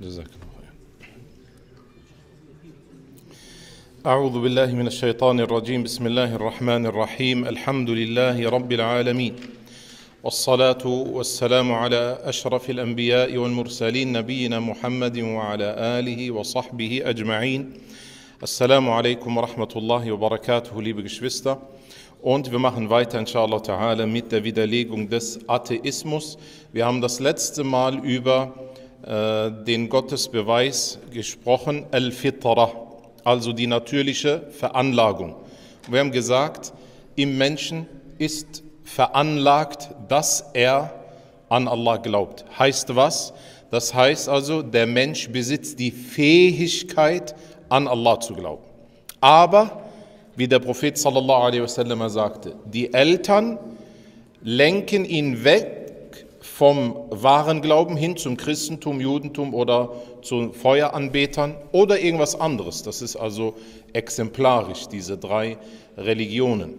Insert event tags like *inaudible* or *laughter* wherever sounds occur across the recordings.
جزاك الله خير أعوذ بالله من الشيطان الرجيم بسم الله الرحمن الرحيم الحمد لله رب العالمين والصلاة والسلام على أشرف الأنبياء والمرسلين نبينا محمد وعلى آله وصحبه أجمعين Assalamu alaikum wa rahmatullahi wa barakatuhu, liebe Geschwister. Und wir machen weiter, inshallah ta'ala, mit der Widerlegung des Atheismus. Wir haben das letzte Mal über äh, den Gottesbeweis gesprochen, al-Fitra, also die natürliche Veranlagung. Wir haben gesagt, im Menschen ist veranlagt, dass er an Allah glaubt. Heißt was? Das heißt also, der Mensch besitzt die Fähigkeit, an Allah zu glauben. Aber, wie der Prophet sallallahu alaihi wasallam sagte, die Eltern lenken ihn weg vom wahren Glauben hin zum Christentum, Judentum oder zu Feueranbetern oder irgendwas anderes. Das ist also exemplarisch, diese drei Religionen.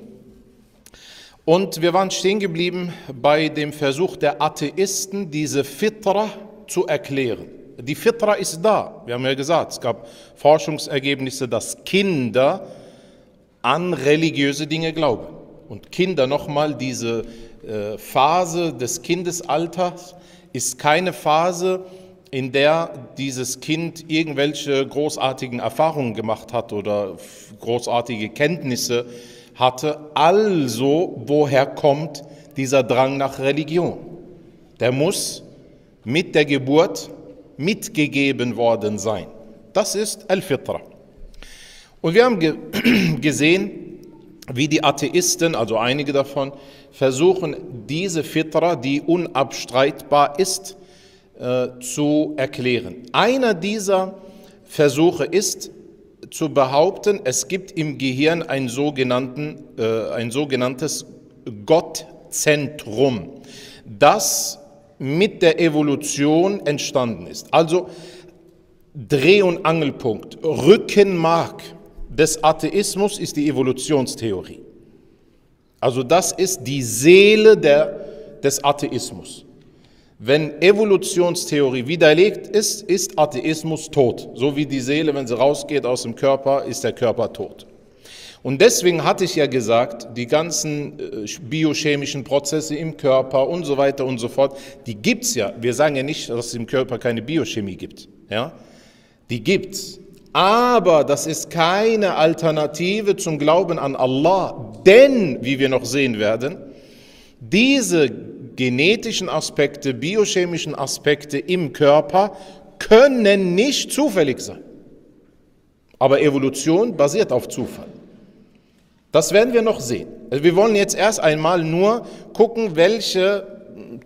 Und wir waren stehen geblieben bei dem Versuch der Atheisten, diese Fitra zu erklären. Die Fitra ist da. Wir haben ja gesagt, es gab Forschungsergebnisse, dass Kinder an religiöse Dinge glauben. Und Kinder, nochmal, diese Phase des Kindesalters ist keine Phase, in der dieses Kind irgendwelche großartigen Erfahrungen gemacht hat oder großartige Kenntnisse hatte. Also, woher kommt dieser Drang nach Religion? Der muss mit der Geburt mitgegeben worden sein. Das ist Al-Fitra. Und wir haben ge *clears throat* gesehen, wie die Atheisten, also einige davon, versuchen, diese Fitra, die unabstreitbar ist, äh, zu erklären. Einer dieser Versuche ist zu behaupten, es gibt im Gehirn ein, äh, ein sogenanntes Gottzentrum, das mit der Evolution entstanden ist. Also Dreh- und Angelpunkt, Rückenmark des Atheismus ist die Evolutionstheorie. Also das ist die Seele der, des Atheismus. Wenn Evolutionstheorie widerlegt ist, ist Atheismus tot. So wie die Seele, wenn sie rausgeht aus dem Körper, ist der Körper tot. Und deswegen hatte ich ja gesagt, die ganzen äh, biochemischen Prozesse im Körper und so weiter und so fort, die gibt es ja. Wir sagen ja nicht, dass es im Körper keine Biochemie gibt. Ja? Die gibt's. Aber das ist keine Alternative zum Glauben an Allah. Denn, wie wir noch sehen werden, diese genetischen Aspekte, biochemischen Aspekte im Körper können nicht zufällig sein. Aber Evolution basiert auf Zufall. Das werden wir noch sehen. Also wir wollen jetzt erst einmal nur gucken, welche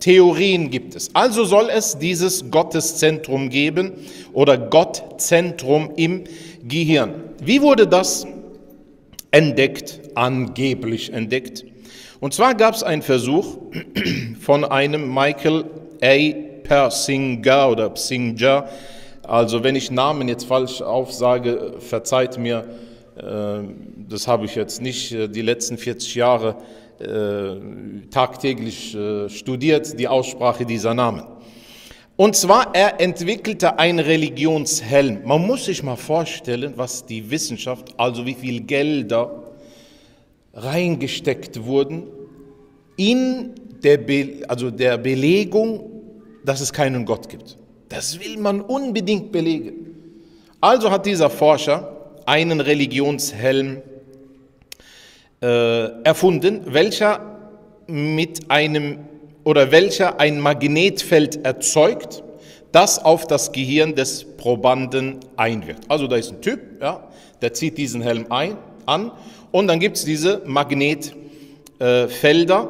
Theorien gibt es. Also soll es dieses Gotteszentrum geben oder Gottzentrum im Gehirn. Wie wurde das entdeckt, angeblich entdeckt? Und zwar gab es einen Versuch *clears throat* von einem Michael A. Persinger oder Psinger. Also wenn ich Namen jetzt falsch aufsage, verzeiht mir, das habe ich jetzt nicht die letzten 40 Jahre tagtäglich studiert, die Aussprache dieser Namen. Und zwar, er entwickelte einen Religionshelm. Man muss sich mal vorstellen, was die Wissenschaft, also wie viel Gelder reingesteckt wurden in der, Be also der Belegung, dass es keinen Gott gibt. Das will man unbedingt belegen. Also hat dieser Forscher einen Religionshelm äh, erfunden, welcher mit einem oder welcher ein Magnetfeld erzeugt, das auf das Gehirn des Probanden einwirkt. Also da ist ein Typ, ja, der zieht diesen Helm ein, an und dann gibt es diese Magnetfelder. Äh,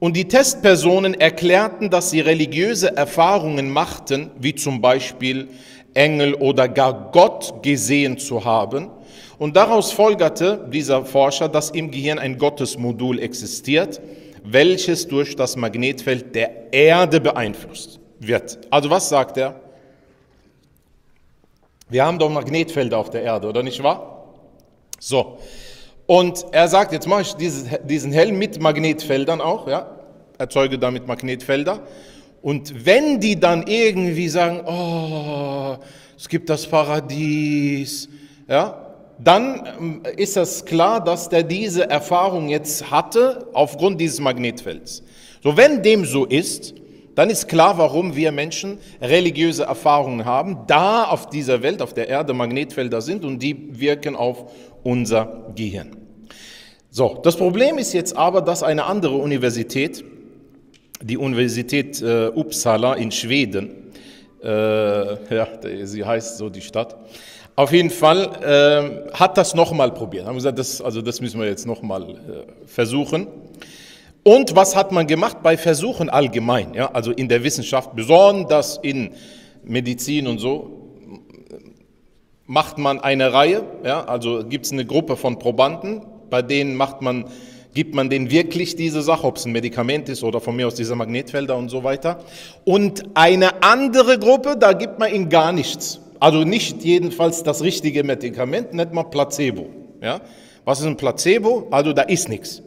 und die Testpersonen erklärten, dass sie religiöse Erfahrungen machten, wie zum Beispiel Engel oder gar Gott gesehen zu haben. Und daraus folgerte dieser Forscher, dass im Gehirn ein Gottesmodul existiert, welches durch das Magnetfeld der Erde beeinflusst wird. Also was sagt er? Wir haben doch Magnetfelder auf der Erde, oder nicht wahr? So. Und er sagt, jetzt mache ich diesen Helm mit Magnetfeldern auch, ja, erzeuge damit Magnetfelder. Und wenn die dann irgendwie sagen, oh, es gibt das Paradies, ja, dann ähm, ist es klar, dass der diese Erfahrung jetzt hatte aufgrund dieses Magnetfelds. So, wenn dem so ist, dann ist klar, warum wir Menschen religiöse Erfahrungen haben, da auf dieser Welt, auf der Erde Magnetfelder sind und die wirken auf unser Gehirn. So, das Problem ist jetzt aber, dass eine andere Universität, die Universität äh, Uppsala in Schweden, äh, *laughs* ja, sie heißt so die Stadt, auf jeden Fall äh, hat das nochmal probiert. Haben gesagt, das, also das müssen wir jetzt nochmal äh, versuchen. Und was hat man gemacht bei Versuchen allgemein? Ja, also in der Wissenschaft, besonders in Medizin und so, macht man eine Reihe. Ja, also gibt es eine Gruppe von Probanden, bei denen macht man gibt man denen wirklich diese Sache, ob es ein Medikament ist oder von mir aus diese Magnetfelder und so weiter. Und eine andere Gruppe, da gibt man ihnen gar nichts. Also nicht jedenfalls das richtige Medikament, nennt man Placebo. Ja? Was ist ein Placebo? Also da ist nichts.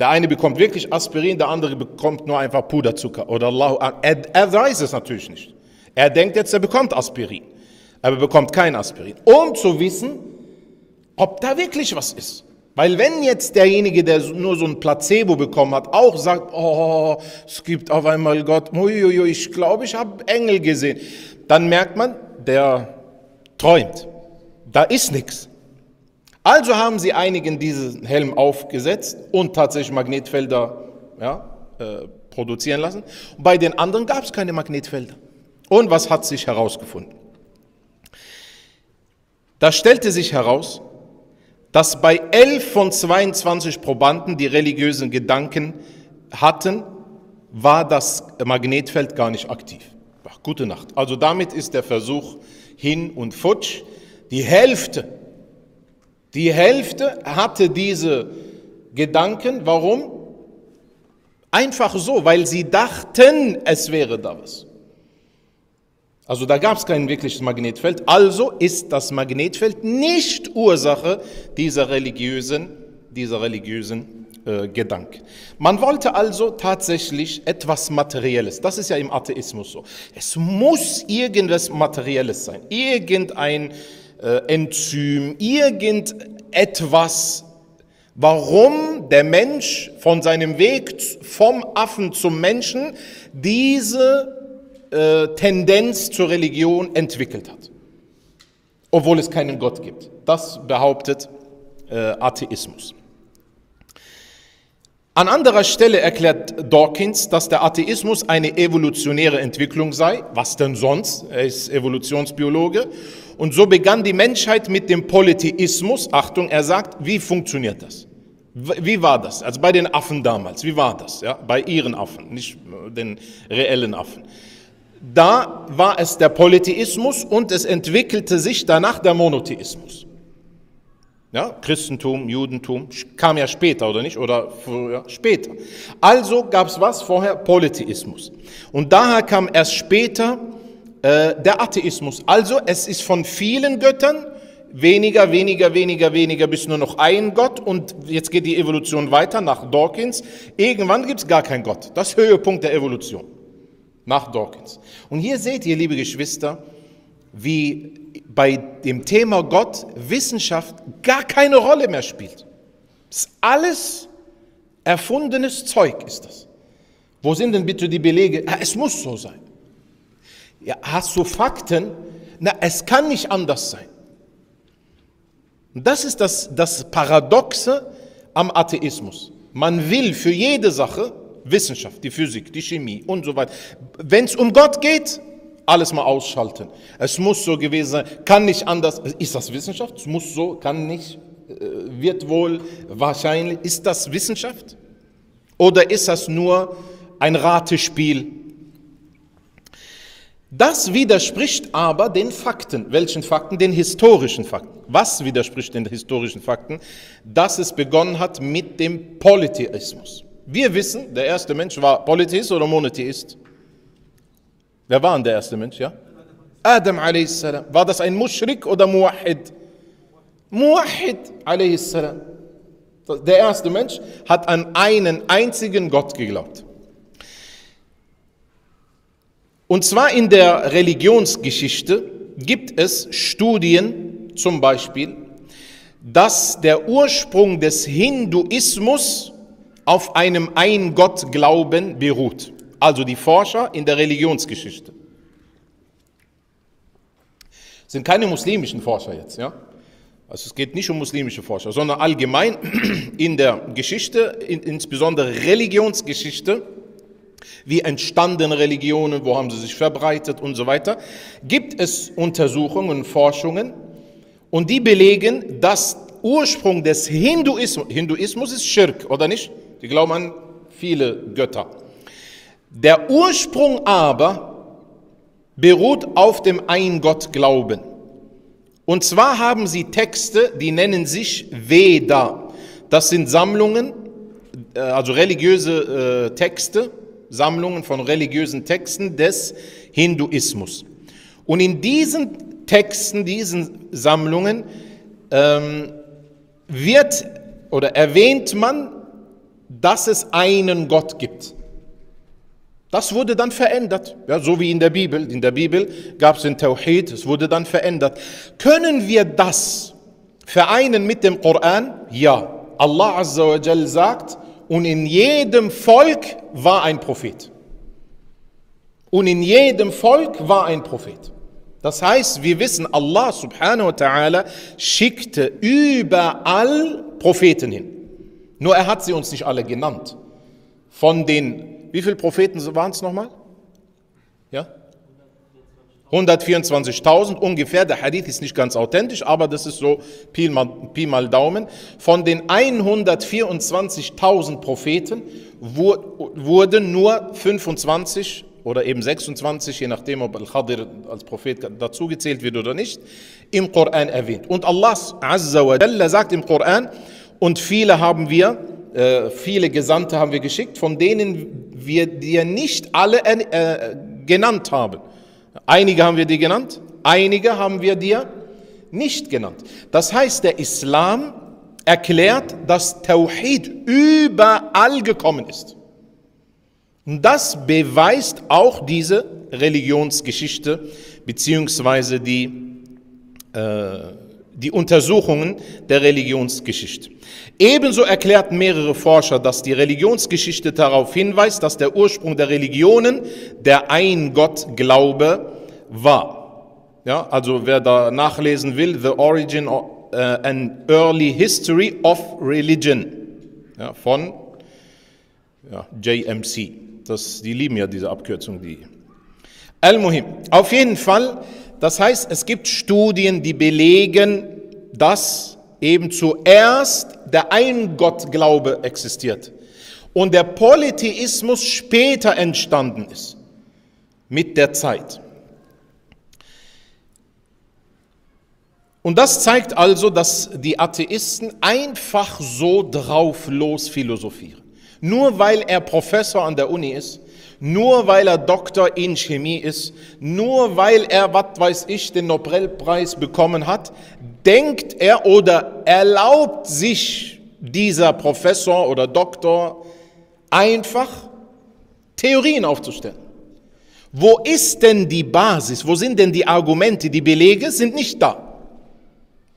Der eine bekommt wirklich Aspirin, der andere bekommt nur einfach Puderzucker. Oder Allah, er, er weiß es natürlich nicht. Er denkt jetzt, er bekommt Aspirin, aber er bekommt kein Aspirin. Um zu wissen, ob da wirklich was ist. Weil wenn jetzt derjenige, der nur so ein Placebo bekommen hat, auch sagt, oh, es gibt auf einmal Gott, uiuiui, ich glaube, ich habe Engel gesehen, dann merkt man, der träumt. Da ist nichts. Also haben sie einigen diesen Helm aufgesetzt und tatsächlich Magnetfelder ja, äh, produzieren lassen. Bei den anderen gab es keine Magnetfelder. Und was hat sich herausgefunden? Da stellte sich heraus, dass bei 11 von 22 Probanden, die religiösen Gedanken hatten, war das Magnetfeld gar nicht aktiv. Ach, gute Nacht. Also damit ist der Versuch hin und futsch. Die Hälfte, die Hälfte hatte diese Gedanken. Warum? Einfach so, weil sie dachten, es wäre da was. Also da gab es kein wirkliches Magnetfeld. Also ist das Magnetfeld nicht Ursache dieser religiösen, dieser religiösen äh, Gedanken. Man wollte also tatsächlich etwas Materielles. Das ist ja im Atheismus so. Es muss irgendwas Materielles sein. Irgendein äh, Enzym, irgendetwas, warum der Mensch von seinem Weg vom Affen zum Menschen diese äh, Tendenz zur Religion entwickelt hat, obwohl es keinen Gott gibt. Das behauptet äh, Atheismus. An anderer Stelle erklärt Dawkins, dass der Atheismus eine evolutionäre Entwicklung sei. Was denn sonst? Er ist Evolutionsbiologe. Und so begann die Menschheit mit dem Polytheismus. Achtung, er sagt, wie funktioniert das? Wie war das? Also bei den Affen damals, wie war das? Ja, bei ihren Affen, nicht den reellen Affen. Da war es der Polytheismus und es entwickelte sich danach der Monotheismus. Ja, Christentum, Judentum kam ja später, oder nicht? Oder früher, später. Also gab es was? Vorher Polytheismus. Und daher kam erst später äh, der Atheismus. Also es ist von vielen Göttern weniger, weniger, weniger, weniger, bis nur noch ein Gott. Und jetzt geht die Evolution weiter nach Dawkins. Irgendwann gibt es gar keinen Gott. Das Höhepunkt der Evolution nach Dawkins. Und hier seht ihr, liebe Geschwister, wie bei dem Thema Gott Wissenschaft gar keine Rolle mehr spielt. Das ist alles erfundenes Zeug ist das. Wo sind denn bitte die Belege? Ja, es muss so sein. Ja, hast du Fakten? Na, es kann nicht anders sein. Und das ist das, das Paradoxe am Atheismus. Man will für jede Sache Wissenschaft, die Physik, die Chemie und so weiter. Wenn es um Gott geht, alles mal ausschalten. Es muss so gewesen sein, kann nicht anders. Ist das Wissenschaft? Es muss so, kann nicht, äh, wird wohl, wahrscheinlich. Ist das Wissenschaft? Oder ist das nur ein Ratespiel? Das widerspricht aber den Fakten. Welchen Fakten? Den historischen Fakten. Was widerspricht den historischen Fakten? Dass es begonnen hat mit dem Polytheismus. Wir wissen, der erste Mensch war Polytheist oder Monotheist. Wer war denn der erste Mensch, ja? Adam a.s. War das ein Mushrik oder Muwahid? Muwahid a.s. Der erste Mensch hat an einen einzigen Gott geglaubt. Und zwar in der Religionsgeschichte gibt es Studien, zum Beispiel, dass der Ursprung des Hinduismus auf einem Ein-Gott-Glauben beruht. Also die Forscher in der Religionsgeschichte. Sind keine muslimischen Forscher jetzt, ja? Also es geht nicht um muslimische Forscher, sondern allgemein *clears throat* in der Geschichte, in, insbesondere Religionsgeschichte, wie entstanden Religionen, wo haben sie sich verbreitet und so weiter, gibt es Untersuchungen, Forschungen und die belegen, dass Ursprung des Hinduismus, Hinduismus ist Schirk, oder nicht? Die glauben an viele Götter. Der Ursprung aber beruht auf dem Ein-Gott-Glauben. Und zwar haben sie Texte, die nennen sich Veda. Das sind Sammlungen, äh, also religiöse äh, Texte, Sammlungen von religiösen Texten des Hinduismus. Und in diesen Texten, diesen Sammlungen ähm, wird oder erwähnt man, dass es einen Gott gibt. Das wurde dann verändert, ja, so wie in der Bibel. In der Bibel gab es den Tawhid, es wurde dann verändert. Können wir das vereinen mit dem Koran? Ja. Allah Azza wa Jal sagt, und in jedem Volk war ein Prophet. Und in jedem Volk war ein Prophet. Das heißt, wir wissen, Allah subhanahu wa ta'ala schickte überall Propheten hin. Nur er hat sie uns nicht alle genannt. Von den wie viele Propheten waren es nochmal? Ja? 124.000 ungefähr. Der Hadith ist nicht ganz authentisch, aber das ist so Pi mal, Pi mal Daumen. Von den 124.000 Propheten wurden nur 25 oder eben 26, je nachdem, ob Al-Khadir als Prophet dazugezählt wird oder nicht, im Koran erwähnt. Und Allah Azza wa Jalla sagt im Koran, und viele haben wir äh, viele Gesandte haben wir geschickt, von denen wir dir nicht alle äh, genannt haben. Einige haben wir dir genannt, einige haben wir dir nicht genannt. Das heißt, der Islam erklärt, dass Tawhid überall gekommen ist. Und das beweist auch diese Religionsgeschichte beziehungsweise die äh, die Untersuchungen der Religionsgeschichte. Ebenso erklärten mehrere Forscher, dass die Religionsgeschichte darauf hinweist, dass der Ursprung der Religionen der Ein-Gott-Glaube war. Ja, also wer da nachlesen will, The Origin uh, and Early History of Religion ja, von ja, JMC. Das, die lieben ja diese Abkürzung, die. Al-Muhim. Auf jeden Fall das heißt, es gibt Studien, die belegen, dass eben zuerst der Eingottglaube existiert und der Polytheismus später entstanden ist mit der Zeit. Und das zeigt also, dass die Atheisten einfach so drauf los philosophieren. Nur weil er Professor an der Uni ist, nur weil er Doktor in Chemie ist, nur weil er, was weiß ich, den Nobelpreis bekommen hat, denkt er oder erlaubt sich dieser Professor oder Doktor einfach Theorien aufzustellen. Wo ist denn die Basis? Wo sind denn die Argumente? Die Belege sind nicht da.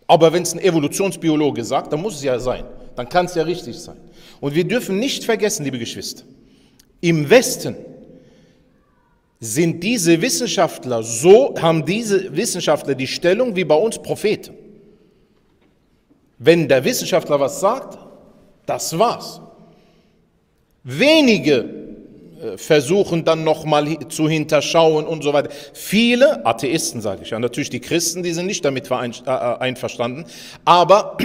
Aber wenn es ein Evolutionsbiologe sagt, dann muss es ja sein. Dann kann es ja richtig sein. Und wir dürfen nicht vergessen, liebe Geschwister, im Westen sind diese Wissenschaftler so, haben diese Wissenschaftler die Stellung wie bei uns Propheten. Wenn der Wissenschaftler was sagt, das war's. Wenige äh, versuchen dann nochmal zu hinterschauen und so weiter. Viele Atheisten, sage ich ja, natürlich die Christen, die sind nicht damit äh, äh, einverstanden, aber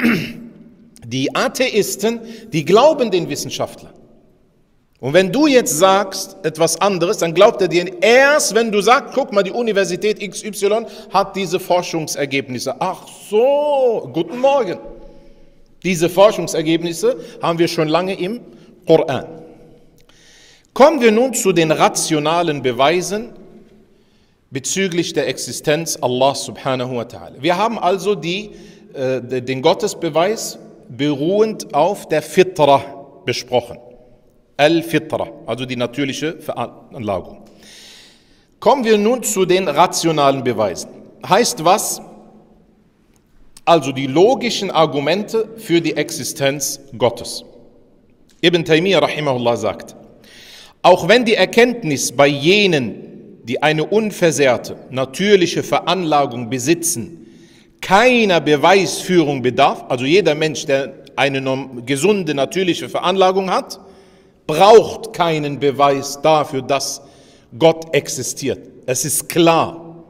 *clears throat* die Atheisten, die glauben den Wissenschaftlern. Und wenn du jetzt sagst etwas anderes, dann glaubt er dir erst, wenn du sagst, guck mal, die Universität XY hat diese Forschungsergebnisse. Ach so, guten Morgen. Diese Forschungsergebnisse haben wir schon lange im Koran. Kommen wir nun zu den rationalen Beweisen bezüglich der Existenz Allah subhanahu wa ta'ala. Wir haben also die, äh, den Gottesbeweis beruhend auf der Fitra besprochen. Al-Fitra, also die natürliche Veranlagung. Kommen wir nun zu den rationalen Beweisen. Heißt was? Also die logischen Argumente für die Existenz Gottes. Ibn Taymiyyah rahimahullah sagt, auch wenn die Erkenntnis bei jenen, die eine unversehrte, natürliche Veranlagung besitzen, keiner Beweisführung bedarf, also jeder Mensch, der eine gesunde, natürliche Veranlagung hat, braucht keinen Beweis dafür, dass Gott existiert. Es ist klar.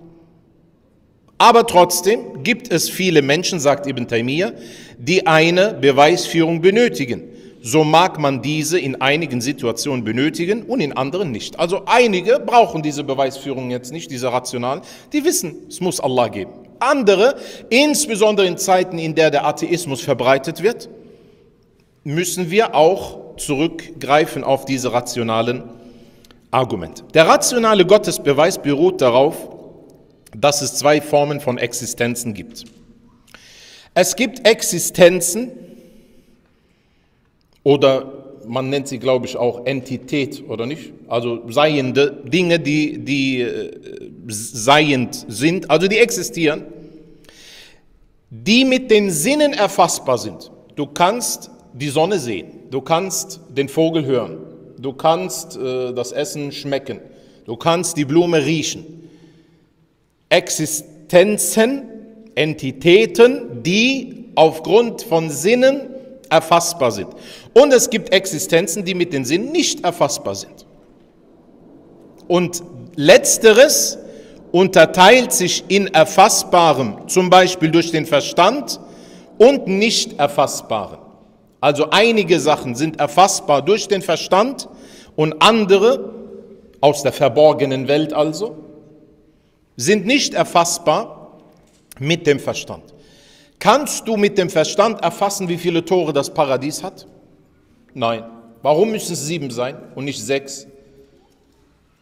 Aber trotzdem gibt es viele Menschen, sagt Ibn Taymiyyah, die eine Beweisführung benötigen. So mag man diese in einigen Situationen benötigen und in anderen nicht. Also einige brauchen diese Beweisführung jetzt nicht, diese rational. Die wissen, es muss Allah geben. Andere, insbesondere in Zeiten, in der der Atheismus verbreitet wird, müssen wir auch zurückgreifen auf diese rationalen Argumente. Der rationale Gottesbeweis beruht darauf, dass es zwei Formen von Existenzen gibt. Es gibt Existenzen oder man nennt sie, glaube ich, auch Entität oder nicht? Also seiende Dinge, die, die äh, seiend sind, also die existieren, die mit den Sinnen erfassbar sind. Du kannst die Sonne sehen, du kannst den Vogel hören, du kannst äh, das Essen schmecken, du kannst die Blume riechen. Existenzen, Entitäten, die aufgrund von Sinnen erfassbar sind. Und es gibt Existenzen, die mit den Sinnen nicht erfassbar sind. Und letzteres unterteilt sich in erfassbarem, zum Beispiel durch den Verstand, und nicht erfassbarem. Also einige Sachen sind erfassbar durch den Verstand und andere aus der verborgenen Welt also sind nicht erfassbar mit dem Verstand. Kannst du mit dem Verstand erfassen, wie viele Tore das Paradies hat? Nein. Warum müssen es sieben sein und nicht sechs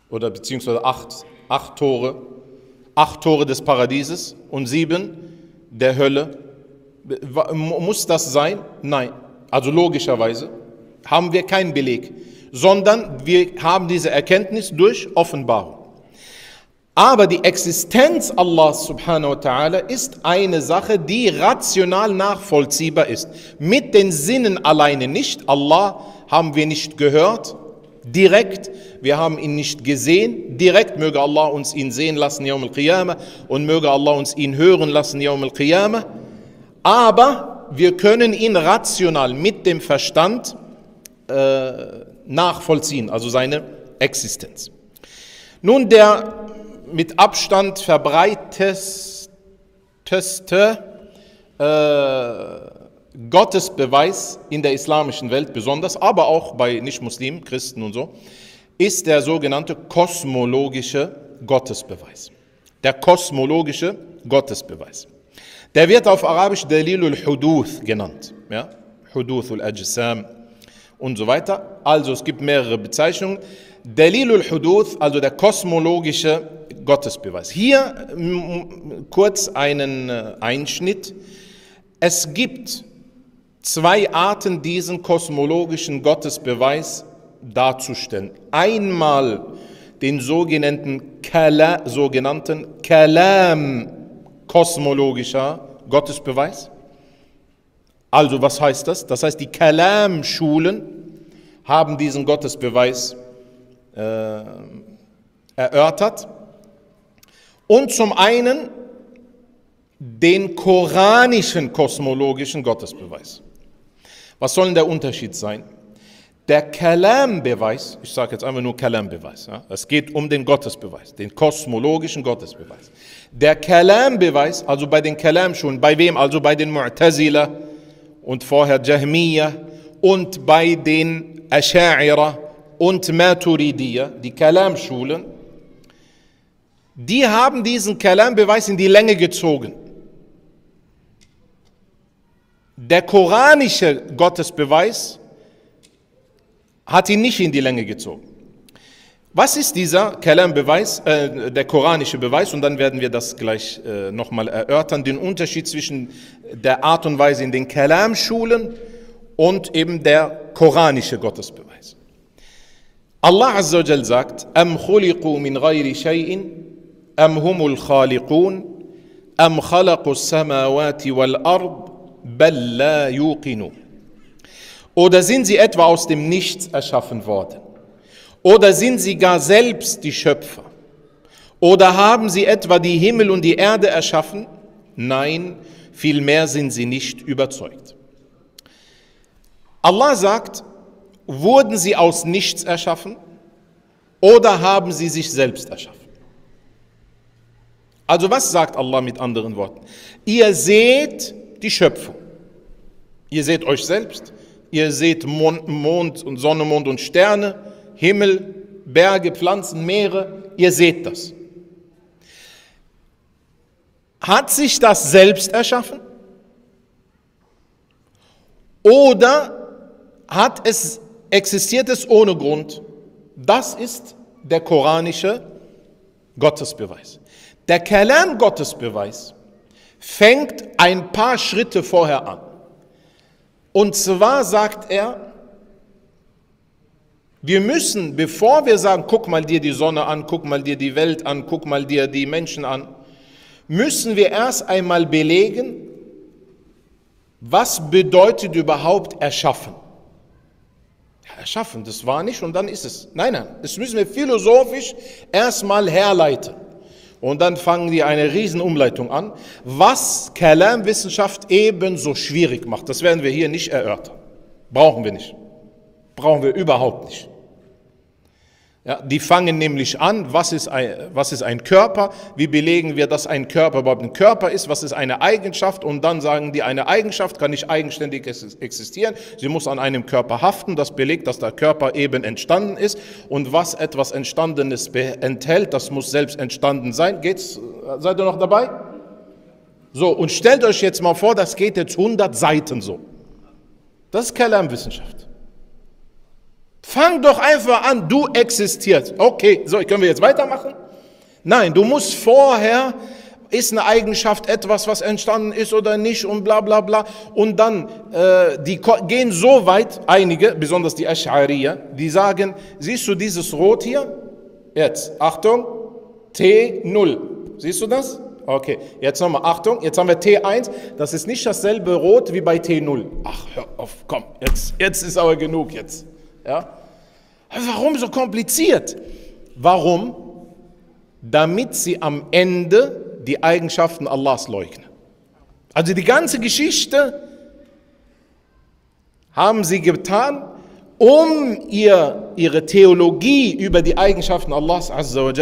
oder beziehungsweise acht? Acht Tore, acht Tore des Paradieses und sieben der Hölle. Muss das sein? Nein. Also logischerweise haben wir keinen Beleg, sondern wir haben diese Erkenntnis durch Offenbarung. Aber die Existenz Allahs subhanahu wa ta'ala ist eine Sache, die rational nachvollziehbar ist. Mit den Sinnen alleine nicht. Allah haben wir nicht gehört, direkt. Wir haben ihn nicht gesehen, direkt. Möge Allah uns ihn sehen lassen, Yawm al-Qiyamah. Und möge Allah uns ihn hören lassen, Yawm al-Qiyamah. Aber wir können ihn rational mit dem Verstand äh, nachvollziehen, also seine Existenz. Nun, der mit Abstand verbreiteste äh, Gottesbeweis in der islamischen Welt besonders, aber auch bei Nichtmuslimen, Christen und so, ist der sogenannte kosmologische Gottesbeweis. Der kosmologische Gottesbeweis. Der wird auf Arabisch Dalilul Huduth genannt. Ja? Huduthul Ajsam und so weiter. Also es gibt mehrere Bezeichnungen. Dalilul Huduth, also der kosmologische Gottesbeweis. Hier kurz einen äh, Einschnitt. Es gibt zwei Arten, diesen kosmologischen Gottesbeweis darzustellen. Einmal den sogenannten, Kala, sogenannten Kalam kosmologischer Gottesbeweis. Also was heißt das? Das heißt, die Kalam-Schulen haben diesen Gottesbeweis äh, erörtert. Und zum einen den koranischen kosmologischen Gottesbeweis. Was soll denn der Unterschied sein? Der Kalam-Beweis, ich sage jetzt einfach nur Kalam-Beweis, ja, es geht um den Gottesbeweis, den kosmologischen Gottesbeweis. Der Kalam-Beweis, also bei den Kalam-Schulen, bei wem? Also bei den Mu'tazila und vorher Jahmiyyah und bei den Asha'ira und Maturidiyya, die Kalam-Schulen, die haben diesen Kalam-Beweis in die Länge gezogen. Der koranische Gottesbeweis hat ihn nicht in die Länge gezogen. Was ist dieser Kalam-Beweis, äh, der koranische Beweis? Und dann werden wir das gleich äh, nochmal erörtern, den Unterschied zwischen der Art und Weise in den Kalam-Schulen und eben der koranische Gottesbeweis. Allah Azza wa Jal sagt, Am khuliqu min ghayri shay'in, am humul khaliqun, am khalaqu samawati wal ard, bal la yuqinu. Oder sind sie etwa aus dem Nichts erschaffen worden? Oder sind sie gar selbst die Schöpfer? Oder haben sie etwa die Himmel und die Erde erschaffen? Nein, vielmehr sind sie nicht überzeugt. Allah sagt, wurden sie aus nichts erschaffen oder haben sie sich selbst erschaffen? Also was sagt Allah mit anderen Worten? Ihr seht die Schöpfung. Ihr seht euch selbst. Ihr seht Mond, Mond und Sonne, Mond und Sterne, Himmel, Berge, Pflanzen, Meere. Ihr seht das. Hat sich das selbst erschaffen? Oder hat es, existiert es ohne Grund? Das ist der koranische Gottesbeweis. Der Kalam Gottesbeweis fängt ein paar Schritte vorher an. Und zwar sagt er, wir müssen, bevor wir sagen, guck mal dir die Sonne an, guck mal dir die Welt an, guck mal dir die Menschen an, müssen wir erst einmal belegen, was bedeutet überhaupt erschaffen. erschaffen, das war nicht und dann ist es. Nein, nein, das müssen wir philosophisch erstmal herleiten. Und dann fangen die eine Riesenumleitung an, was Kalam-Wissenschaft ebenso schwierig macht. Das werden wir hier nicht erörtern. Brauchen wir nicht. Brauchen wir überhaupt nicht. Ja, die fangen nämlich an, was ist, ein, was ist ein Körper, wie belegen wir, dass ein Körper überhaupt ein Körper ist, was ist eine Eigenschaft und dann sagen die, eine Eigenschaft kann nicht eigenständig existieren, sie muss an einem Körper haften, das belegt, dass der Körper eben entstanden ist und was etwas Entstandenes enthält, das muss selbst entstanden sein. Geht's, seid ihr noch dabei? So, und stellt euch jetzt mal vor, das geht jetzt 100 Seiten so. Das ist Kalam-Wissenschaft. Fang doch einfach an, du existierst. Okay, so, können wir jetzt weitermachen? Nein, du musst vorher, ist eine Eigenschaft etwas, was entstanden ist oder nicht und bla bla bla. Und dann, äh, die gehen so weit, einige, besonders die Ash'ariya, die sagen, siehst du dieses Rot hier? Jetzt, Achtung, T0. Siehst du das? Okay, jetzt nochmal, Achtung, jetzt haben wir T1, das ist nicht dasselbe Rot wie bei T0. Ach, hör auf, komm, jetzt, jetzt ist aber genug jetzt. Ja? Warum so kompliziert? Warum? Damit sie am Ende die Eigenschaften Allahs leugnen. Also die ganze Geschichte haben sie getan, um ihr, ihre Theologie über die Eigenschaften Allahs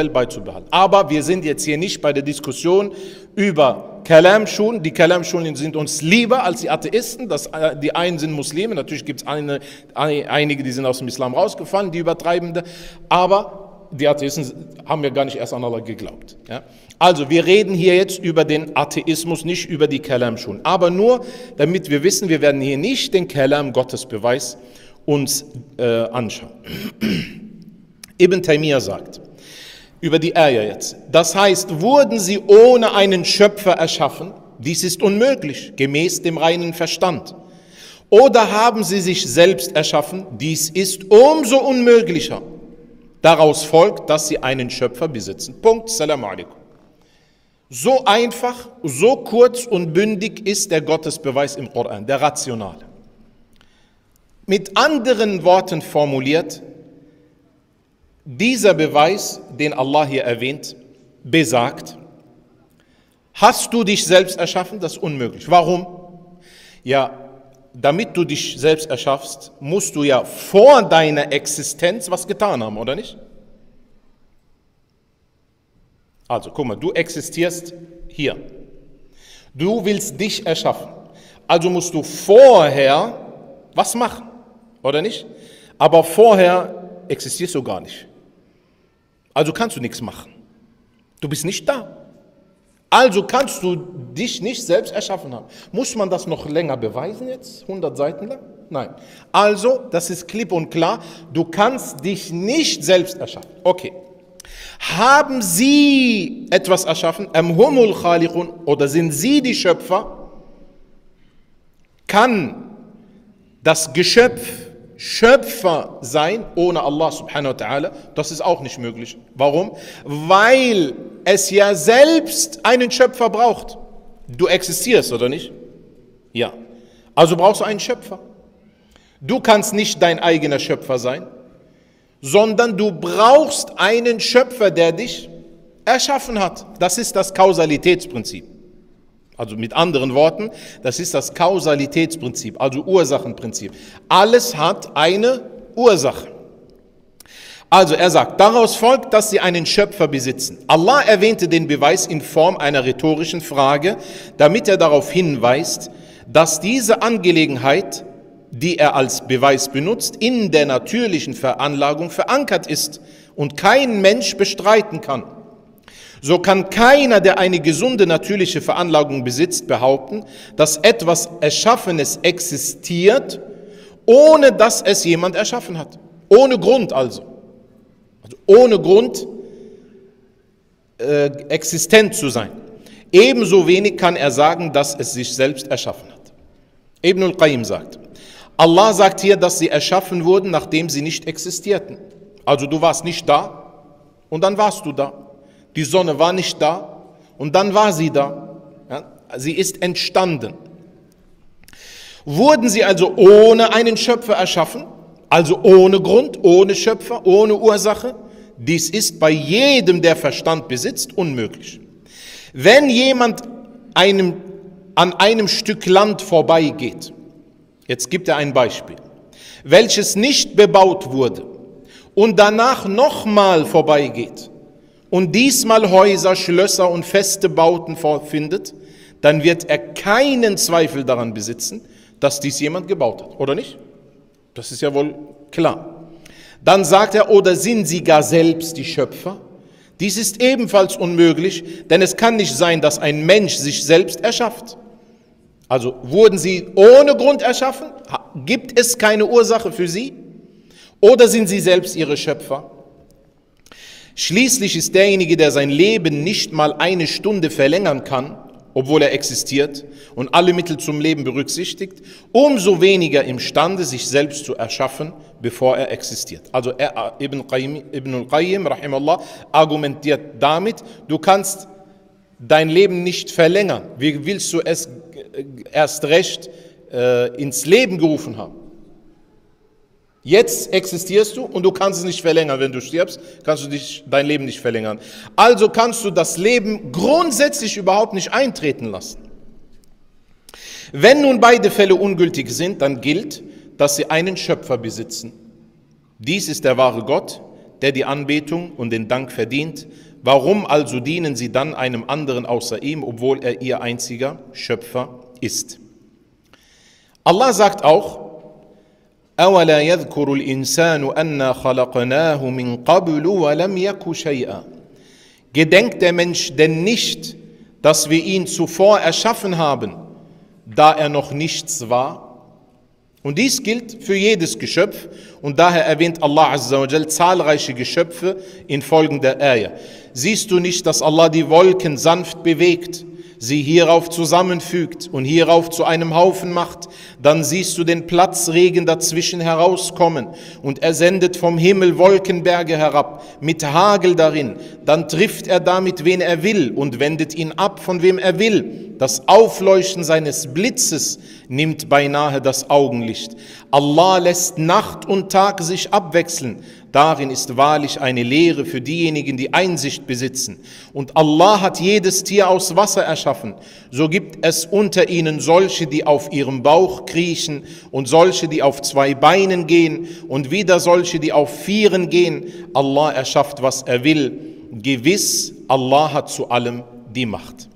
beizubehalten. Aber wir sind jetzt hier nicht bei der Diskussion über Kalam-Schulen. Die Kalam-Schulen sind uns lieber als die Atheisten. Das, äh, die einen sind Muslime, natürlich gibt es eine, einige, die sind aus dem Islam rausgefallen, die Übertreibende. Aber die Atheisten haben ja gar nicht erst an Allah geglaubt. Ja? Also wir reden hier jetzt über den Atheismus, nicht über die Kalam-Schulen. Aber nur, damit wir wissen, wir werden hier nicht den Kalam-Gottesbeweis uns äh, anschauen. *clears throat* Ibn Taymiyyah sagt über die Eier jetzt. Das heißt, wurden sie ohne einen Schöpfer erschaffen? Dies ist unmöglich, gemäß dem reinen Verstand. Oder haben sie sich selbst erschaffen? Dies ist umso unmöglicher. Daraus folgt, dass sie einen Schöpfer besitzen. Punkt. Salam alaikum. So einfach, so kurz und bündig ist der Gottesbeweis im Koran, der rationale. Mit anderen Worten formuliert, dieser Beweis, den Allah hier erwähnt, besagt, hast du dich selbst erschaffen? Das ist unmöglich. Warum? Ja, damit du dich selbst erschaffst, musst du ja vor deiner Existenz was getan haben, oder nicht? Also, guck mal, du existierst hier. Du willst dich erschaffen. Also musst du vorher was machen oder nicht? Aber vorher existierst du gar nicht. Also kannst du nichts machen. Du bist nicht da. Also kannst du dich nicht selbst erschaffen haben. Muss man das noch länger beweisen jetzt? 100 Seiten lang? Nein. Also, das ist klipp und klar. Du kannst dich nicht selbst erschaffen. Okay. Haben sie etwas erschaffen? Oder sind sie die Schöpfer? Kann das Geschöpf Schöpfer sein ohne Allah subhanahu wa ta'ala, das ist auch nicht möglich. Warum? Weil es ja selbst einen Schöpfer braucht. Du existierst, oder nicht? Ja. Also brauchst du einen Schöpfer. Du kannst nicht dein eigener Schöpfer sein, sondern du brauchst einen Schöpfer, der dich erschaffen hat. Das ist das Kausalitätsprinzip. Also mit anderen Worten, das ist das Kausalitätsprinzip, also Ursachenprinzip. Alles hat eine Ursache. Also er sagt, daraus folgt, dass sie einen Schöpfer besitzen. Allah erwähnte den Beweis in Form einer rhetorischen Frage, damit er darauf hinweist, dass diese Angelegenheit, die er als Beweis benutzt, in der natürlichen Veranlagung verankert ist und kein Mensch bestreiten kann. So kann keiner, der eine gesunde natürliche Veranlagung besitzt, behaupten, dass etwas Erschaffenes existiert, ohne dass es jemand erschaffen hat. Ohne Grund also. also ohne Grund äh, existent zu sein. Ebenso wenig kann er sagen, dass es sich selbst erschaffen hat. Ibn al-Qayyim sagt, Allah sagt hier, dass sie erschaffen wurden, nachdem sie nicht existierten. Also du warst nicht da und dann warst du da. Die Sonne war nicht da und dann war sie da. Ja, sie ist entstanden. Wurden sie also ohne einen Schöpfer erschaffen, also ohne Grund, ohne Schöpfer, ohne Ursache? Dies ist bei jedem, der Verstand besitzt, unmöglich. Wenn jemand einem, an einem Stück Land vorbeigeht, jetzt gibt er ein Beispiel, welches nicht bebaut wurde und danach nochmal vorbeigeht, und diesmal Häuser, Schlösser und feste Bauten vorfindet, dann wird er keinen Zweifel daran besitzen, dass dies jemand gebaut hat, oder nicht? Das ist ja wohl klar. Dann sagt er, oder sind sie gar selbst die Schöpfer? Dies ist ebenfalls unmöglich, denn es kann nicht sein, dass ein Mensch sich selbst erschafft. Also wurden sie ohne Grund erschaffen? Gibt es keine Ursache für sie? Oder sind sie selbst ihre Schöpfer? Schließlich ist derjenige, der sein Leben nicht mal eine Stunde verlängern kann, obwohl er existiert und alle Mittel zum Leben berücksichtigt, umso weniger imstande, sich selbst zu erschaffen, bevor er existiert. Also er, Ibn, Qayyim, Ibn al-Qayyim argumentiert damit, du kannst dein Leben nicht verlängern. Wie willst du es erst recht äh, ins Leben gerufen haben? Jetzt existierst du und du kannst es nicht verlängern. Wenn du stirbst, kannst du dich, dein Leben nicht verlängern. Also kannst du das Leben grundsätzlich überhaupt nicht eintreten lassen. Wenn nun beide Fälle ungültig sind, dann gilt, dass sie einen Schöpfer besitzen. Dies ist der wahre Gott, der die Anbetung und den Dank verdient. Warum also dienen sie dann einem anderen außer ihm, obwohl er ihr einziger Schöpfer ist? Allah sagt auch, أولا يذكر الإنسان أنا خلقناه من قبل ولم يك شيئا Gedenkt der Mensch denn nicht, dass wir ihn zuvor erschaffen haben, da er noch nichts war? Und dies gilt für jedes Geschöpf und daher erwähnt Allah Azza wa Jal zahlreiche Geschöpfe in folgender Ayah. Siehst du nicht, dass Allah die Wolken sanft bewegt Sie hierauf zusammenfügt und hierauf zu einem Haufen macht, dann siehst du den Platzregen dazwischen herauskommen und er sendet vom Himmel Wolkenberge herab mit Hagel darin, dann trifft er damit, wen er will und wendet ihn ab, von wem er will. Das Aufleuchten seines Blitzes nimmt beinahe das Augenlicht. Allah lässt Nacht und Tag sich abwechseln. Darin ist wahrlich eine Lehre für diejenigen, die Einsicht besitzen. Und Allah hat jedes Tier aus Wasser erschaffen. So gibt es unter ihnen solche, die auf ihrem Bauch kriechen und solche, die auf zwei Beinen gehen und wieder solche, die auf vieren gehen. Allah erschafft, was er will. Gewiss, Allah hat zu allem die Macht.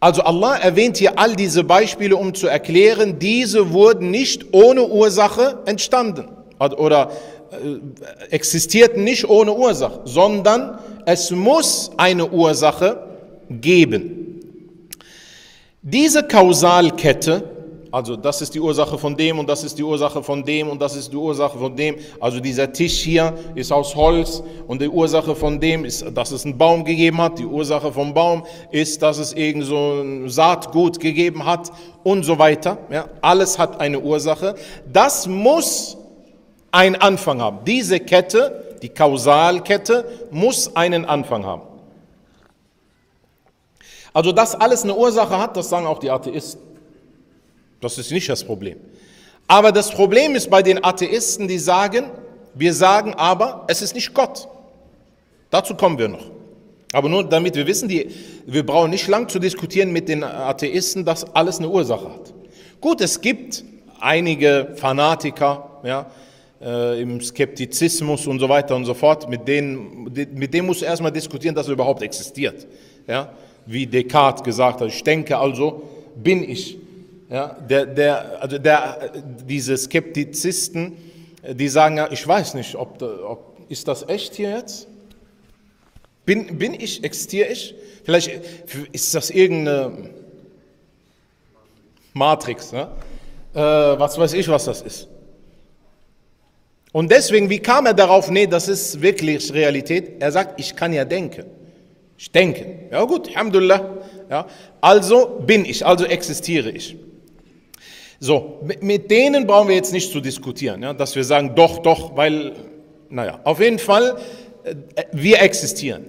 Also Allah erwähnt hier all diese Beispiele, um zu erklären, diese wurden nicht ohne Ursache entstanden oder äh, existierten nicht ohne Ursache, sondern es muss eine Ursache geben. Diese Kausalkette, also das ist die Ursache von dem und das ist die Ursache von dem und das ist die Ursache von dem, also dieser Tisch hier ist aus Holz und die Ursache von dem ist, dass es einen Baum gegeben hat, die Ursache vom Baum ist, dass es irgend so ein Saatgut gegeben hat und so weiter. Ja, alles hat eine Ursache. Das muss einen Anfang haben. Diese Kette, die Kausalkette, muss einen Anfang haben. Also, dass alles eine Ursache hat, das sagen auch die Atheisten. Das ist nicht das Problem. Aber das Problem ist bei den Atheisten, die sagen, wir sagen aber, es ist nicht Gott. Dazu kommen wir noch. Aber nur damit wir wissen, die, wir brauchen nicht lang zu diskutieren mit den Atheisten, dass alles eine Ursache hat. Gut, es gibt einige Fanatiker ja, äh, im Skeptizismus und so weiter und so fort, mit denen, mit denen muss erstmal diskutieren, dass er überhaupt existiert. Ja? Wie Descartes gesagt hat, ich denke also, bin ich. Ja? Der, der, also der, diese Skeptizisten, die sagen ja, ich weiß nicht, ob, ob ist das echt hier jetzt? Bin, bin ich, existiere ich? Vielleicht ist das irgendeine Matrix, ne? äh, was weiß ich, was das ist. Und deswegen, wie kam er darauf, nee, das ist wirklich Realität? Er sagt, ich kann ja denken. Ich denke. Ja gut, Alhamdulillah. Ja, also bin ich, also existiere ich. So, mit denen brauchen wir jetzt nicht zu diskutieren, ja, dass wir sagen, doch, doch, weil, naja, auf jeden Fall, äh, wir existieren.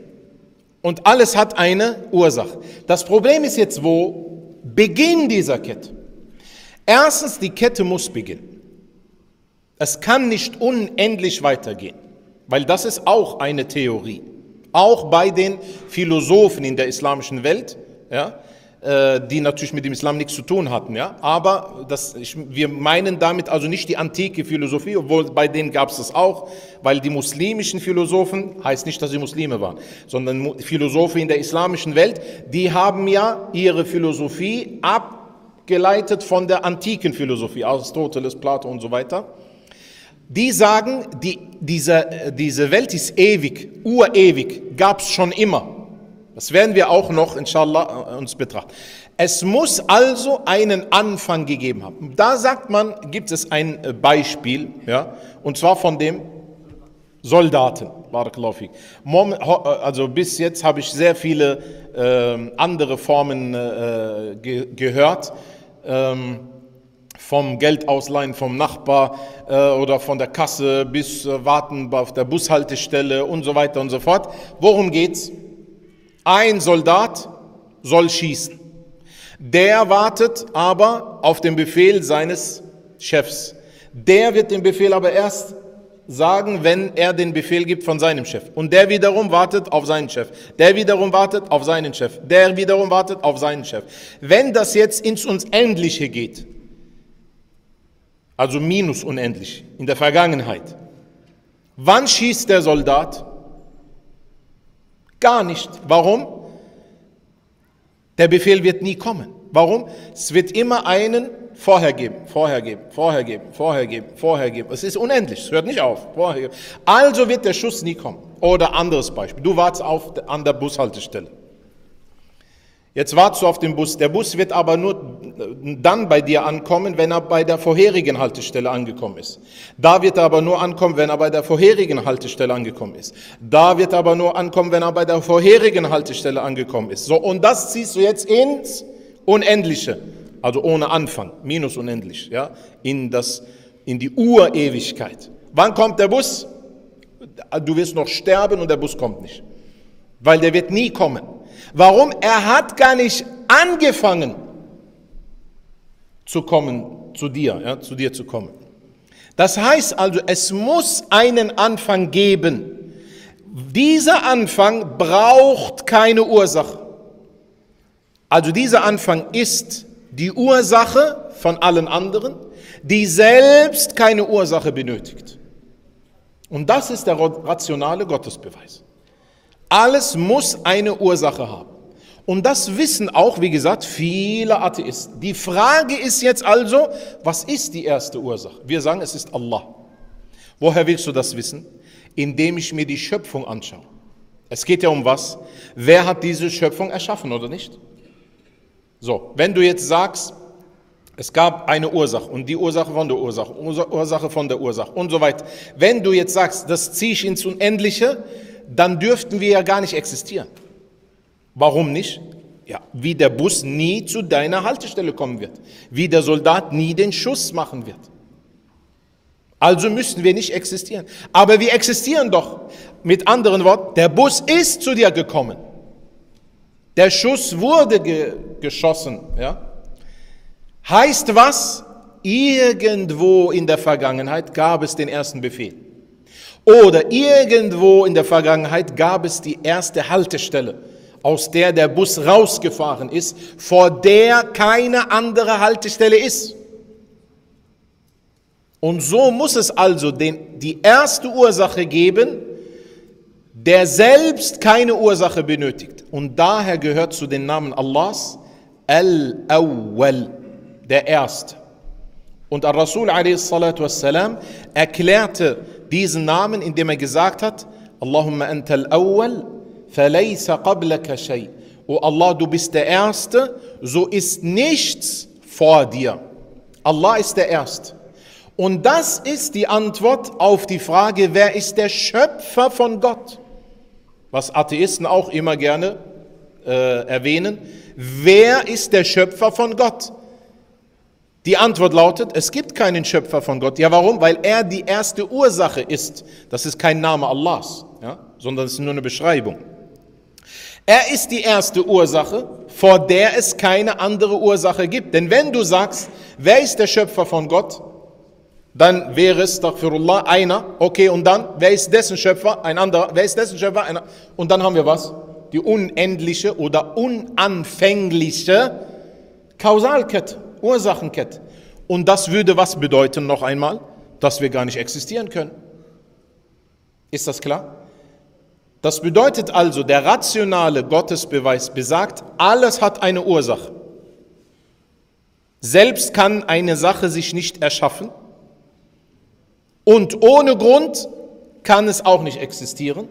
Und alles hat eine Ursache. Das Problem ist jetzt, wo Beginn dieser Kette. Erstens, die Kette muss beginnen. Es kann nicht unendlich weitergehen, weil das ist auch eine Theorie. Auch bei den Philosophen in der islamischen Welt, ja, äh, die natürlich mit dem Islam nichts zu tun hatten. Ja? Aber das, ich, wir meinen damit also nicht die antike Philosophie, obwohl bei denen gab es das auch, weil die muslimischen Philosophen, heißt nicht, dass sie Muslime waren, sondern Philosophen in der islamischen Welt, die haben ja ihre Philosophie abgeleitet von der antiken Philosophie, Aristoteles, Plato und so weiter. Die sagen, die, diese, diese Welt ist ewig, urewig, gab es schon immer. Das werden wir auch noch, inshallah, äh, uns betrachten. Es muss also einen Anfang gegeben haben. Da sagt man, gibt es ein äh, Beispiel, ja, und zwar von dem Soldaten. Äh, also bis jetzt habe ich sehr viele äh, andere Formen äh, ge gehört. Ähm, vom Geld ausleihen vom Nachbar äh, oder von der Kasse bis äh, warten auf der Bushaltestelle und so weiter und so fort. Worum geht's? Ein Soldat soll schießen. Der wartet aber auf den Befehl seines Chefs. Der wird den Befehl aber erst sagen, wenn er den Befehl gibt von seinem Chef. Und der wiederum wartet auf seinen Chef. Der wiederum wartet auf seinen Chef. Der wiederum wartet auf seinen Chef. Wenn das jetzt ins Unendliche geht, also minus unendlich in der Vergangenheit, wann schießt der Soldat? Gar nicht. Warum? Der Befehl wird nie kommen. Warum? Es wird immer einen vorher geben, vorher geben, vorher geben, vorher geben, vorher geben. Es ist unendlich, es hört nicht auf. Also wird der Schuss nie kommen. Oder anderes Beispiel. Du wartest auf, an der Bushaltestelle. Jetzt wartest du auf den Bus. Der Bus wird aber nur dann bei dir ankommen, wenn er bei der vorherigen Haltestelle angekommen ist. Da wird er aber nur ankommen, wenn er bei der vorherigen Haltestelle angekommen ist. Da wird er aber nur ankommen, wenn er bei der vorherigen Haltestelle angekommen ist. So, und das ziehst du jetzt ins Unendliche, also ohne Anfang, minus unendlich, ja, in das, in die Urewigkeit. Wann kommt der Bus? Du wirst noch sterben und der Bus kommt nicht. Weil der wird nie kommen. Warum? Er hat gar nicht angefangen zu kommen, zu dir, ja, zu dir zu kommen. Das heißt also, es muss einen Anfang geben. Dieser Anfang braucht keine Ursache. Also dieser Anfang ist die Ursache von allen anderen, die selbst keine Ursache benötigt. Und das ist der rationale Gottesbeweis. Alles muss eine Ursache haben. Und das wissen auch, wie gesagt, viele Atheisten. Die Frage ist jetzt also, was ist die erste Ursache? Wir sagen, es ist Allah. Woher willst du das wissen? Indem ich mir die Schöpfung anschaue. Es geht ja um was? Wer hat diese Schöpfung erschaffen oder nicht? So, wenn du jetzt sagst, es gab eine Ursache und die Ursache von der Ursache, Ursache von der Ursache und so weiter. Wenn du jetzt sagst, das ziehe ich ins Unendliche, dann dürften wir ja gar nicht existieren. Warum nicht? Ja, wie der Bus nie zu deiner Haltestelle kommen wird, wie der Soldat nie den Schuss machen wird. Also müssten wir nicht existieren. Aber wir existieren doch. Mit anderen Worten, der Bus ist zu dir gekommen. Der Schuss wurde ge geschossen. Ja? Heißt was? Irgendwo in der Vergangenheit gab es den ersten Befehl. Oder irgendwo in der Vergangenheit gab es die erste Haltestelle, aus der der Bus rausgefahren ist, vor der keine andere Haltestelle ist. Und so muss es also den, die erste Ursache geben, der selbst keine Ursache benötigt. Und daher gehört zu den Namen Allahs Al-Awwal, der Erste. Und Al-Rasul wassalam, erklärte diesen Namen, indem er gesagt hat, Allahumma anta al-awwal, falaysa qablaka shay. O Allah, du bist der Erste, so ist nichts vor dir. Allah ist der Erste. Und das ist die Antwort auf die Frage, wer ist der Schöpfer von Gott? Was Atheisten auch immer gerne äh, erwähnen. Wer ist der Schöpfer von Gott? Die Antwort lautet, es gibt keinen Schöpfer von Gott. Ja, warum? Weil er die erste Ursache ist. Das ist kein Name Allahs, ja? sondern es ist nur eine Beschreibung. Er ist die erste Ursache, vor der es keine andere Ursache gibt. Denn wenn du sagst, wer ist der Schöpfer von Gott, dann wäre es, Astaghfirullah, einer, okay, und dann, wer ist dessen Schöpfer? Ein anderer, wer ist dessen Schöpfer? Einer. Und dann haben wir was? Die unendliche oder unanfängliche Kausalkette. Ursachenkette. Und das würde was bedeuten noch einmal? Dass wir gar nicht existieren können. Ist das klar? Das bedeutet also, der rationale Gottesbeweis besagt, alles hat eine Ursache. Selbst kann eine Sache sich nicht erschaffen und ohne Grund kann es auch nicht existieren.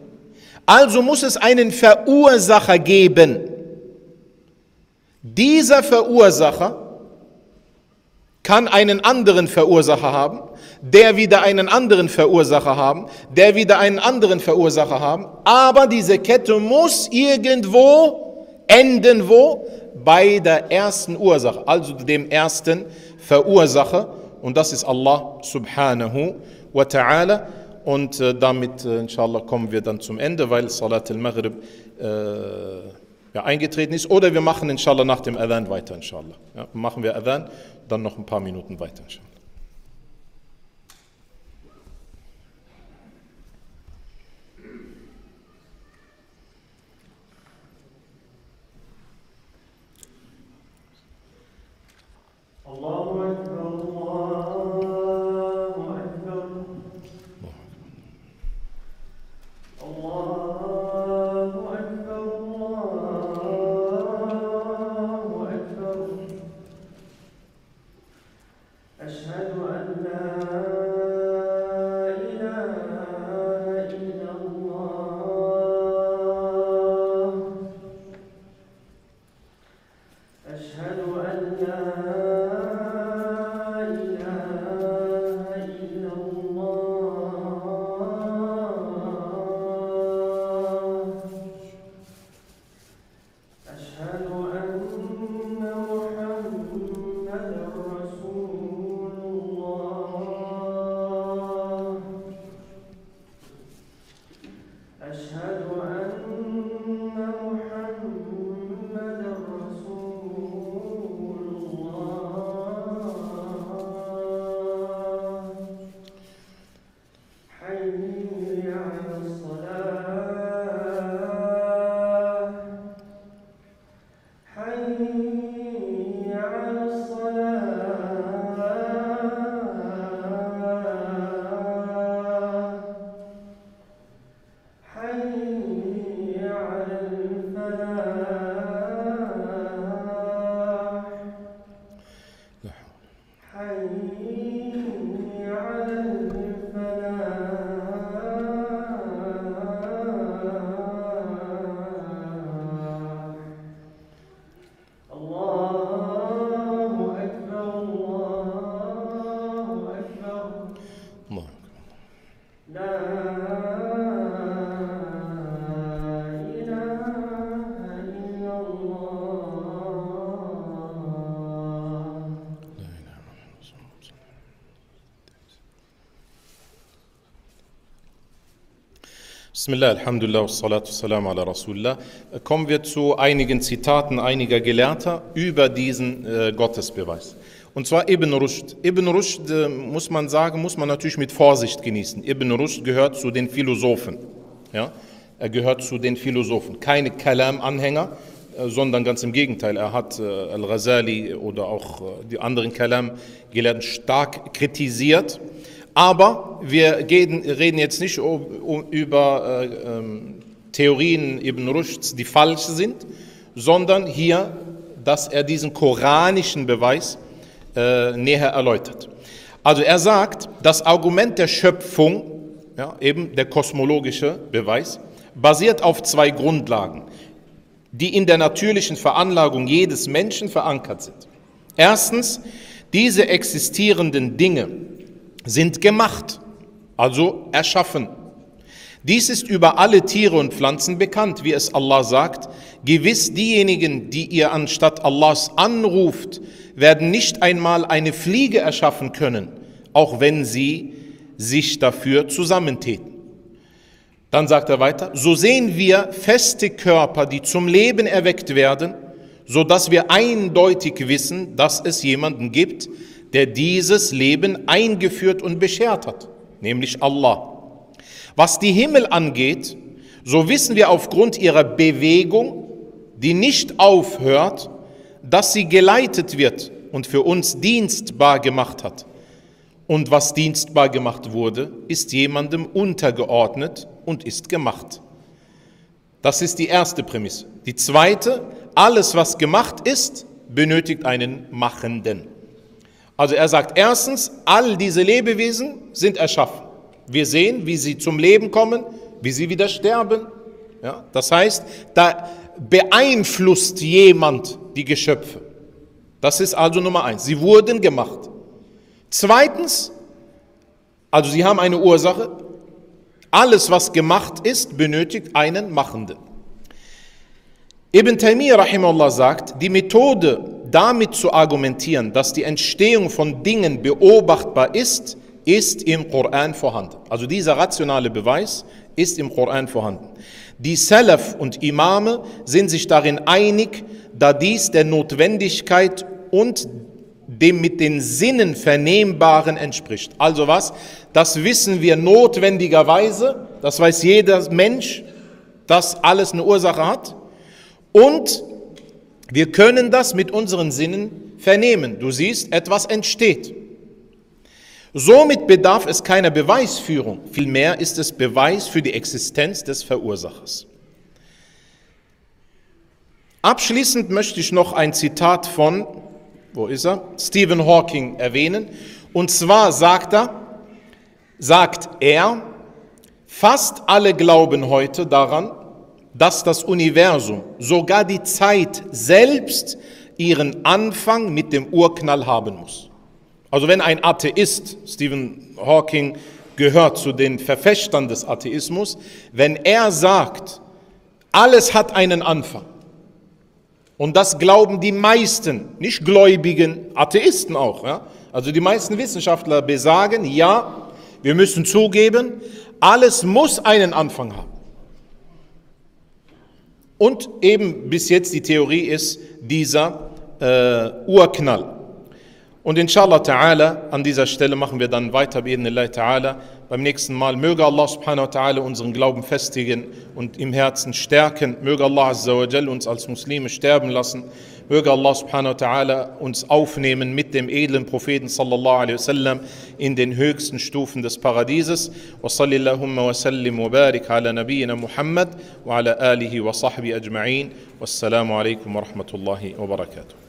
Also muss es einen Verursacher geben. Dieser Verursacher kann einen anderen Verursacher haben, der wieder einen anderen Verursacher haben, der wieder einen anderen Verursacher haben, aber diese Kette muss irgendwo enden, wo? Bei der ersten Ursache, also dem ersten Verursacher. Und das ist Allah subhanahu wa ta'ala. Und äh, damit äh, inshallah kommen wir dann zum Ende, weil Salat al-Maghrib äh, ja, eingetreten ist oder wir machen inshallah nach dem Adhan weiter inshallah. Ja, machen wir Adhan dann noch ein paar Minuten weiter. Allahu Bismillah, Alhamdulillah, wassalatu wassalamu ala Rasulullah. Kommen wir zu einigen Zitaten einiger Gelehrter über diesen äh, Gottesbeweis. Und zwar Ibn Rushd. Ibn Rushd, äh, muss man sagen, muss man natürlich mit Vorsicht genießen. Ibn Rushd gehört zu den Philosophen. Ja? Er gehört zu den Philosophen. Keine Kalam-Anhänger, äh, sondern ganz im Gegenteil. Er hat äh, Al-Ghazali oder auch äh, die anderen Kalam-Gelehrten stark kritisiert. Aber wir reden jetzt nicht über äh, ähm, Theorien Ibn Rushds, die falsch sind, sondern hier, dass er diesen koranischen Beweis äh, näher erläutert. Also er sagt, das Argument der Schöpfung, ja, eben der kosmologische Beweis, basiert auf zwei Grundlagen, die in der natürlichen Veranlagung jedes Menschen verankert sind. Erstens, diese existierenden Dinge sind gemacht, also erschaffen. Dies ist über alle Tiere und Pflanzen bekannt, wie es Allah sagt. Gewiss diejenigen, die ihr anstatt Allahs anruft, werden nicht einmal eine Fliege erschaffen können, auch wenn sie sich dafür zusammentäten. Dann sagt er weiter, so sehen wir feste Körper, die zum Leben erweckt werden, so dass wir eindeutig wissen, dass es jemanden gibt, der dieses Leben eingeführt und beschert hat, nämlich Allah. Was die Himmel angeht, so wissen wir aufgrund ihrer Bewegung, die nicht aufhört, dass sie geleitet wird und für uns dienstbar gemacht hat. Und was dienstbar gemacht wurde, ist jemandem untergeordnet und ist gemacht. Das ist die erste Prämisse. Die zweite, alles was gemacht ist, benötigt einen Machenden. Also er sagt erstens, all diese Lebewesen sind erschaffen. Wir sehen, wie sie zum Leben kommen, wie sie wieder sterben. Ja, das heißt, da beeinflusst jemand die Geschöpfe. Das ist also Nummer eins. Sie wurden gemacht. Zweitens, also sie haben eine Ursache. Alles, was gemacht ist, benötigt einen Machenden. Ibn Taymiyyah sagt, die Methode damit zu argumentieren, dass die Entstehung von Dingen beobachtbar ist, ist im Koran vorhanden. Also dieser rationale Beweis ist im Koran vorhanden. Die Salaf und Imame sind sich darin einig, da dies der Notwendigkeit und dem mit den Sinnen Vernehmbaren entspricht. Also was? Das wissen wir notwendigerweise, das weiß jeder Mensch, dass alles eine Ursache hat. Und wir können das mit unseren Sinnen vernehmen. Du siehst, etwas entsteht. Somit bedarf es keiner Beweisführung, vielmehr ist es Beweis für die Existenz des Verursachers. Abschließend möchte ich noch ein Zitat von, wo ist er? Stephen Hawking erwähnen. Und zwar sagt er, sagt er, fast alle glauben heute daran, dass das Universum, sogar die Zeit selbst, ihren Anfang mit dem Urknall haben muss. Also wenn ein Atheist, Stephen Hawking gehört zu den Verfechtern des Atheismus, wenn er sagt, alles hat einen Anfang, und das glauben die meisten, nicht gläubigen Atheisten auch, ja? also die meisten Wissenschaftler besagen, ja, wir müssen zugeben, alles muss einen Anfang haben. Und eben bis jetzt die Theorie ist dieser äh, Urknall. Und inshallah ta'ala, an dieser Stelle machen wir dann weiter, bi'idhnillah ta'ala, beim nächsten Mal. Möge Allah subhanahu wa ta'ala unseren Glauben festigen und im Herzen stärken. Möge Allah azza wa uns als Muslime sterben lassen. Möge Allah subhanahu wa ta'ala uns aufnehmen mit dem edlen Propheten sallallahu alaihi wasallam in den höchsten Stufen des Paradieses. Wa sallillahumma wa sallim wa barik ala nabiyyina Muhammad wa ala alihi wa sahbihi ajma'in. Wassalamu alaikum wa rahmatullahi wa barakatuh.